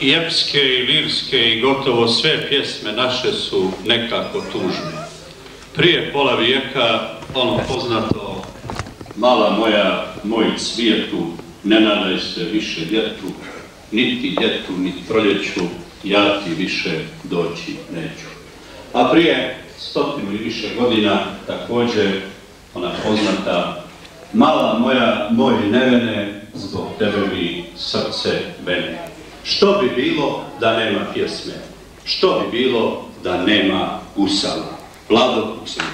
i epske i lirske i gotovo sve pjesme naše su nekako tužne. Prije pola vijeka ono poznato Mala moja, moj cvijetu, ne nadaj se više ljetu, niti ljetu, niti proljeću, ja ti više doći neću. A prije stotinu i više godina također ona poznata Mala moja, moj nevene, zbog tebe mi srce vene. Što bi bilo da nema pjesme? Što bi bilo da nema gusala? Vlado Kuksina.